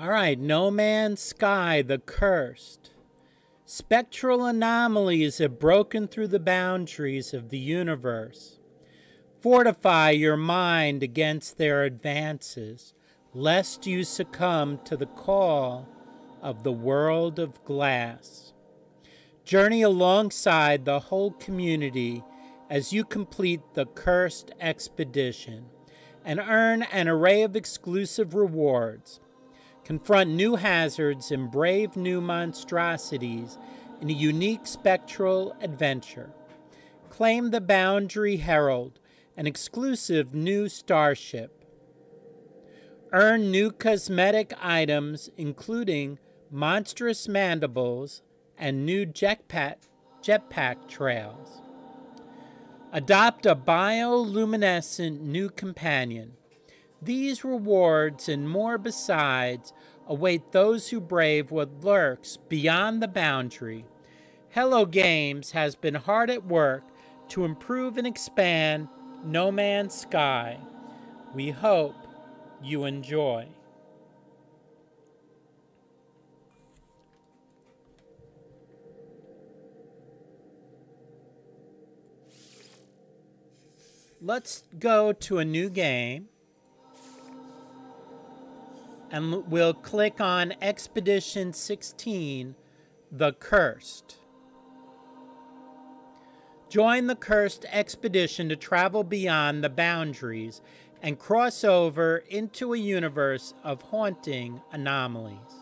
All right, No Man's Sky, The Cursed. Spectral anomalies have broken through the boundaries of the universe. Fortify your mind against their advances, lest you succumb to the call of the world of glass. Journey alongside the whole community as you complete the cursed expedition and earn an array of exclusive rewards. Confront new hazards and brave new monstrosities in a unique spectral adventure. Claim the Boundary Herald, an exclusive new starship. Earn new cosmetic items, including monstrous mandibles and new jetpack, jetpack trails. Adopt a bioluminescent new companion. These rewards and more besides await those who brave what lurks beyond the boundary. Hello Games has been hard at work to improve and expand No Man's Sky. We hope you enjoy. Let's go to a new game and we'll click on Expedition 16, The Cursed. Join the Cursed expedition to travel beyond the boundaries and cross over into a universe of haunting anomalies.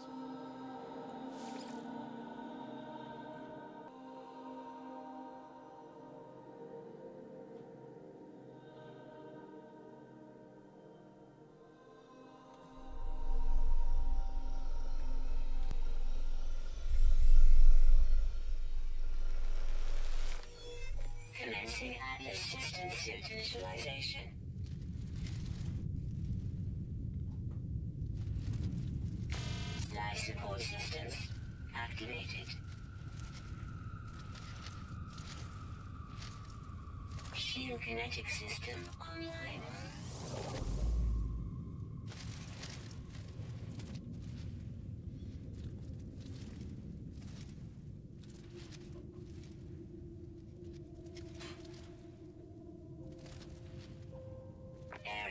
Suit initialization. Life support systems activated. Shield kinetic system online.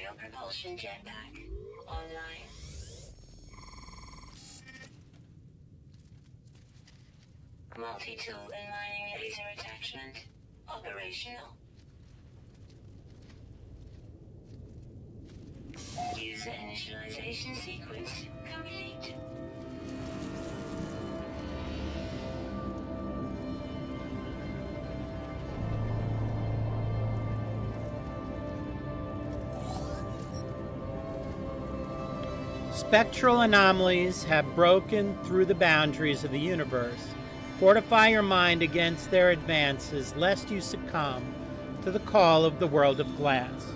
Aerial propulsion jetpack online. Multi-tool and mining laser attachment operational. User initialization sequence complete. Spectral anomalies have broken through the boundaries of the universe. Fortify your mind against their advances, lest you succumb to the call of the world of glass.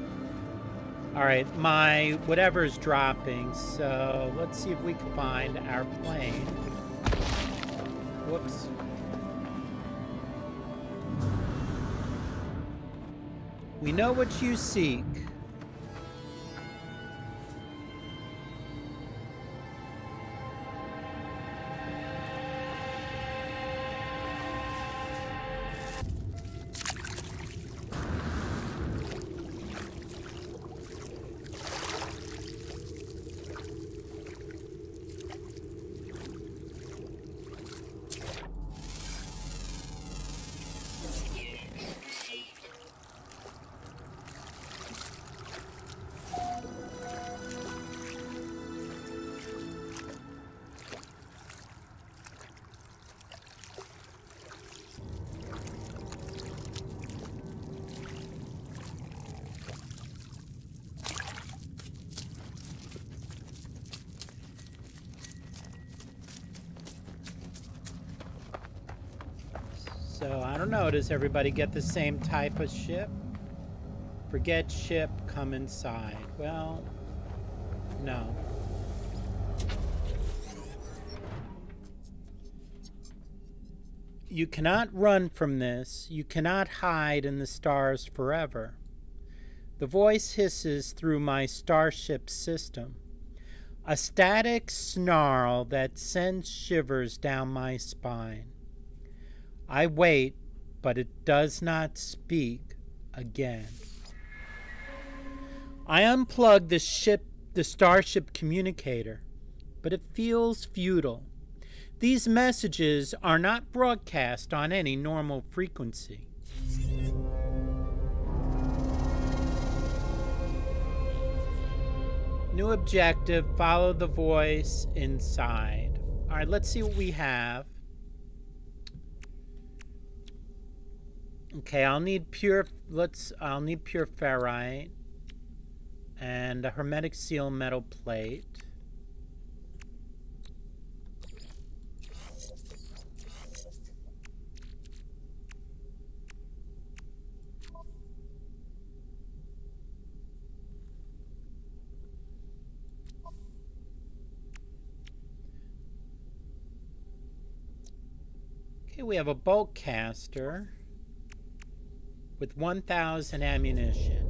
All right, my whatever's dropping, so let's see if we can find our plane. Whoops. We know what you seek. Don't know. Does everybody get the same type of ship? Forget ship, come inside. Well, no. You cannot run from this. You cannot hide in the stars forever. The voice hisses through my starship system. a static snarl that sends shivers down my spine. I wait, but it does not speak again. I unplug the ship, the starship communicator, but it feels futile. These messages are not broadcast on any normal frequency. New objective follow the voice inside. All right, let's see what we have. Okay, I'll need pure let's I'll need pure ferrite and a hermetic seal metal plate. Okay, we have a bolt caster with 1,000 ammunition.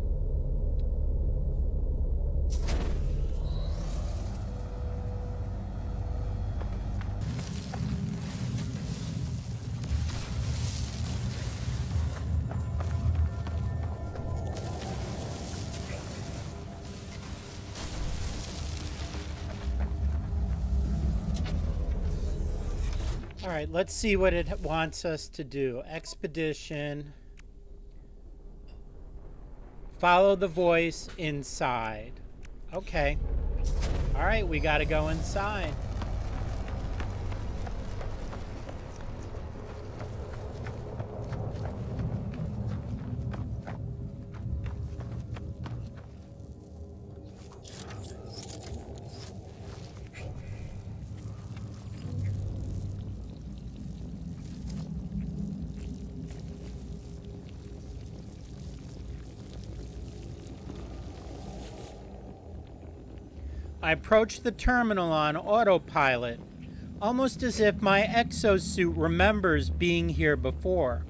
All right, let's see what it wants us to do. Expedition. Follow the voice inside. Okay. All right, we got to go inside. I approach the terminal on autopilot, almost as if my exosuit remembers being here before.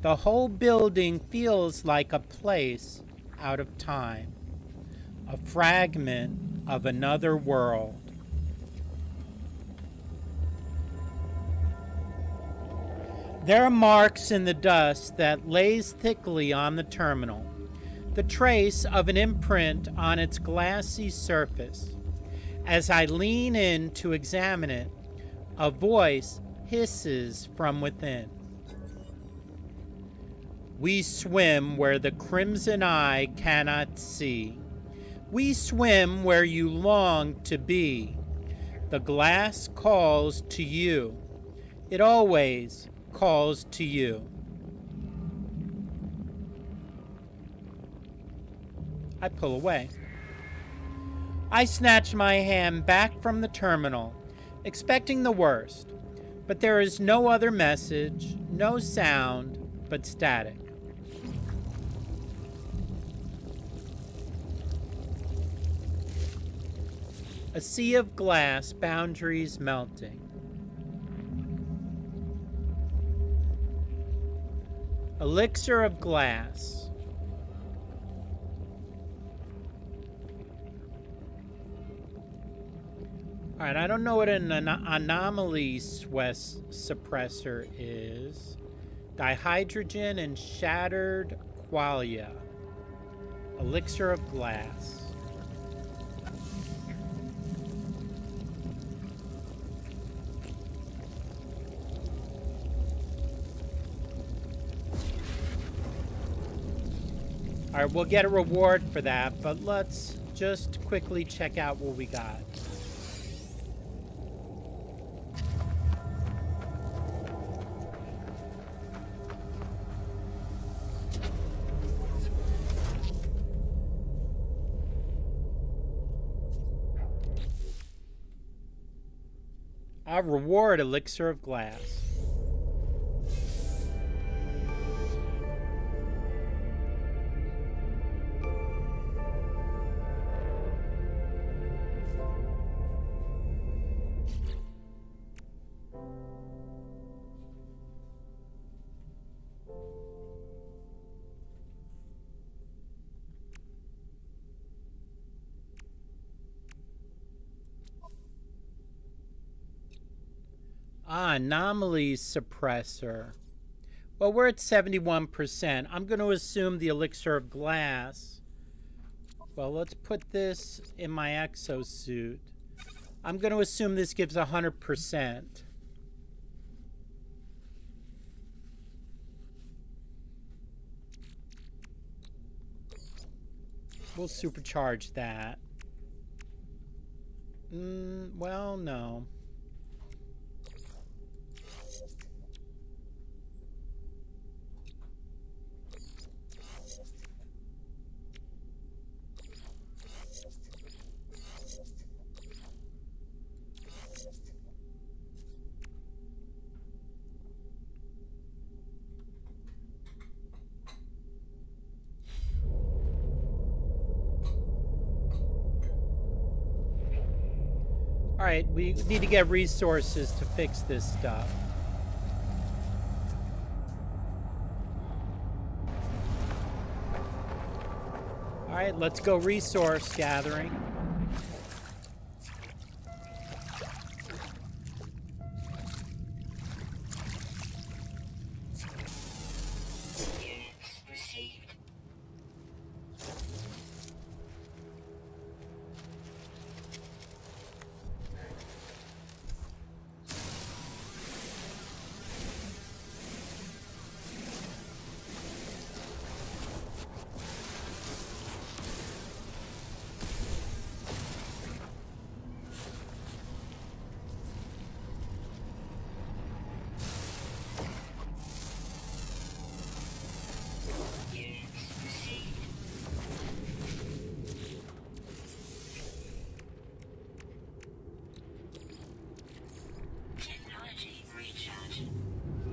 The whole building feels like a place out of time, a fragment of another world. There are marks in the dust that lays thickly on the terminal, the trace of an imprint on its glassy surface. As I lean in to examine it, a voice hisses from within. We swim where the crimson eye cannot see. We swim where you long to be. The glass calls to you. It always calls to you. I pull away. I snatch my hand back from the terminal, expecting the worst, but there is no other message, no sound, but static. A sea of glass, boundaries melting. Elixir of glass. All right, I don't know what an, an anomaly suppressor is. Dihydrogen and shattered qualia. Elixir of glass. All right, we'll get a reward for that, but let's just quickly check out what we got. A reward elixir of glass. Ah, anomalies suppressor. Well, we're at 71%. I'm going to assume the elixir of glass. Well, let's put this in my exosuit. I'm going to assume this gives 100%. We'll supercharge that. Mm, well, no. We need to get resources to fix this stuff. All right, let's go resource gathering.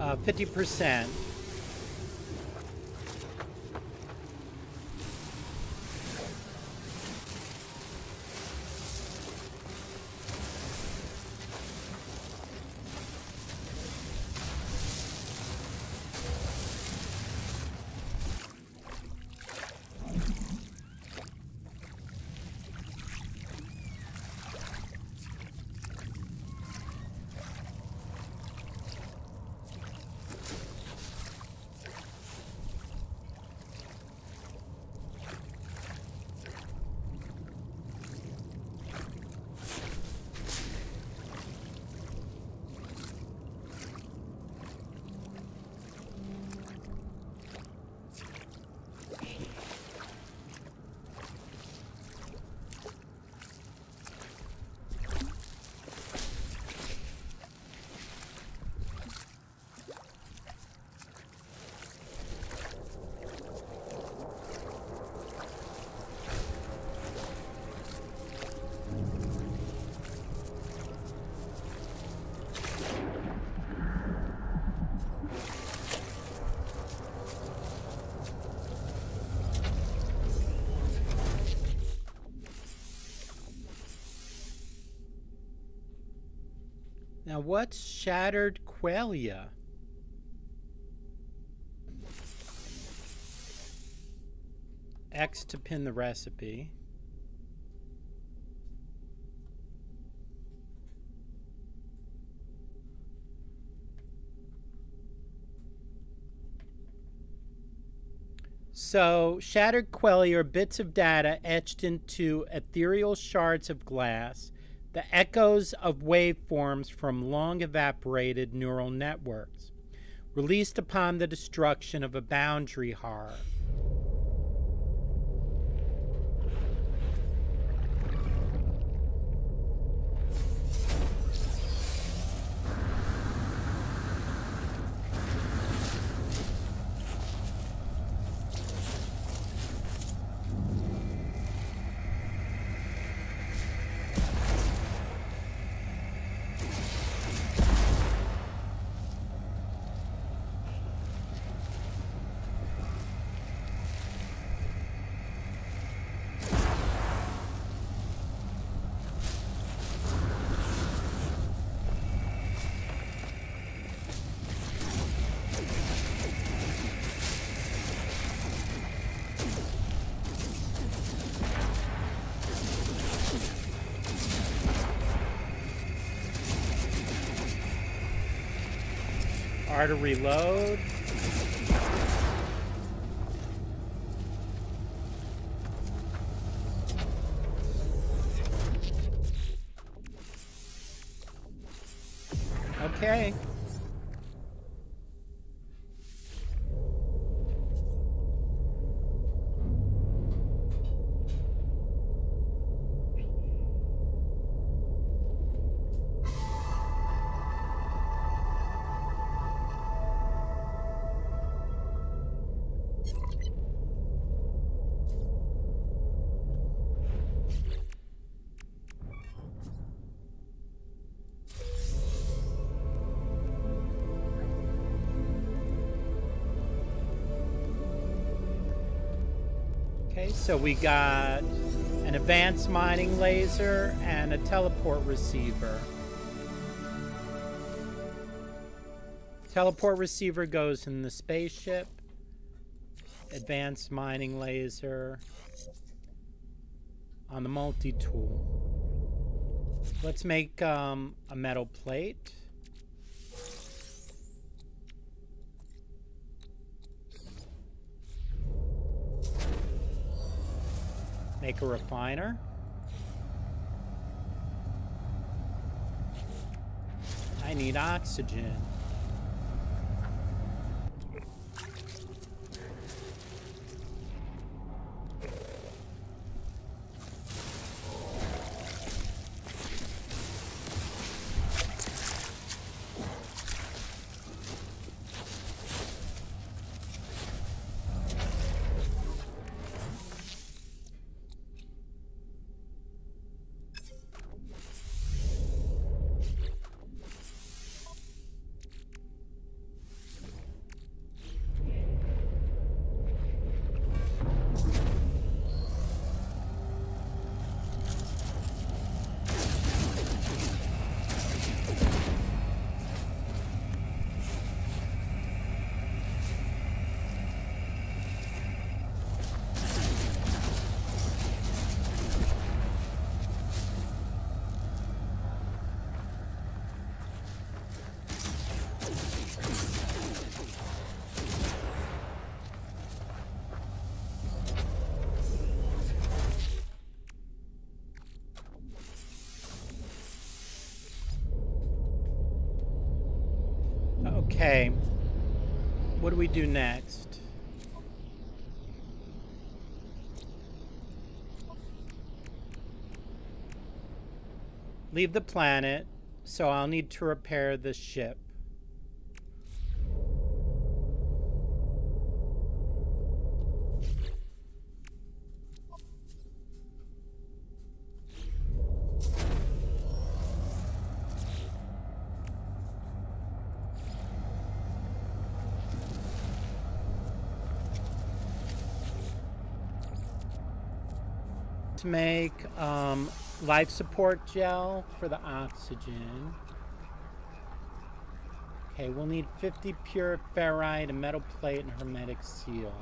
Uh, 50%. Now, what's shattered qualia? X to pin the recipe. So, shattered qualia are bits of data etched into ethereal shards of glass, the echoes of waveforms from long evaporated neural networks, released upon the destruction of a boundary horror. Artery load. Okay. So we got an advanced mining laser and a teleport receiver. Teleport receiver goes in the spaceship. Advanced mining laser on the multi-tool. Let's make um, a metal plate. Make a refiner. I need oxygen. Okay. What do we do next? Leave the planet, so I'll need to repair the ship. To make um, life support gel for the oxygen. Okay, we'll need 50 pure ferrite, a metal plate, and hermetic seal.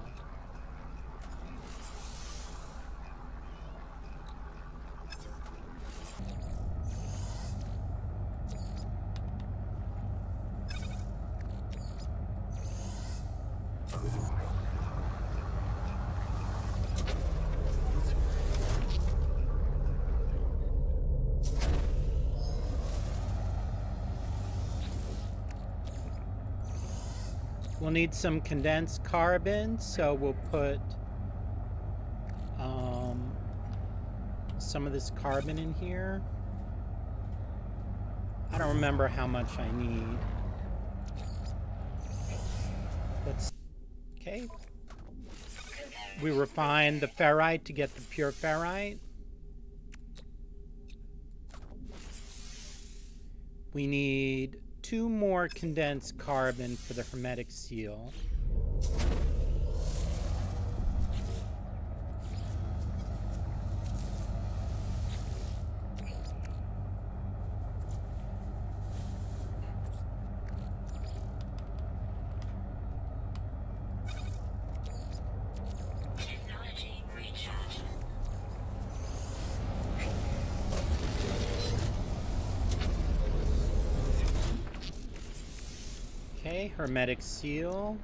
We'll need some condensed carbon, so we'll put um, some of this carbon in here. I don't remember how much I need. Let's, okay. We refine the ferrite to get the pure ferrite. We need two more condensed carbon for the hermetic seal. Technology recharge. Okay, Okay, hermetic seal.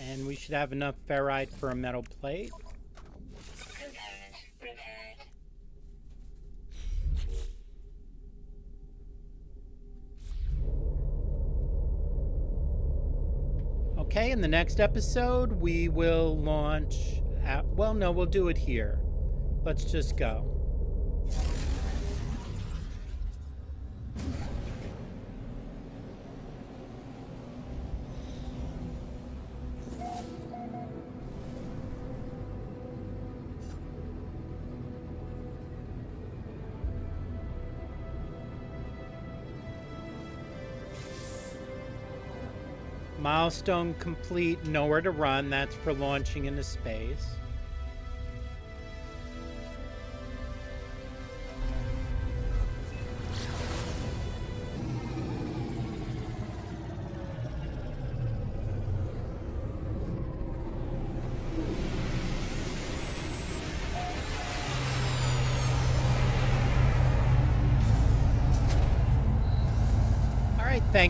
And we should have enough ferrite for a metal plate. Okay, in the next episode, we will launch. At, well, no, we'll do it here. Let's just go. Milestone complete, nowhere to run. That's for launching into space.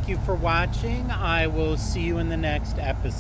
Thank you for watching. I will see you in the next episode.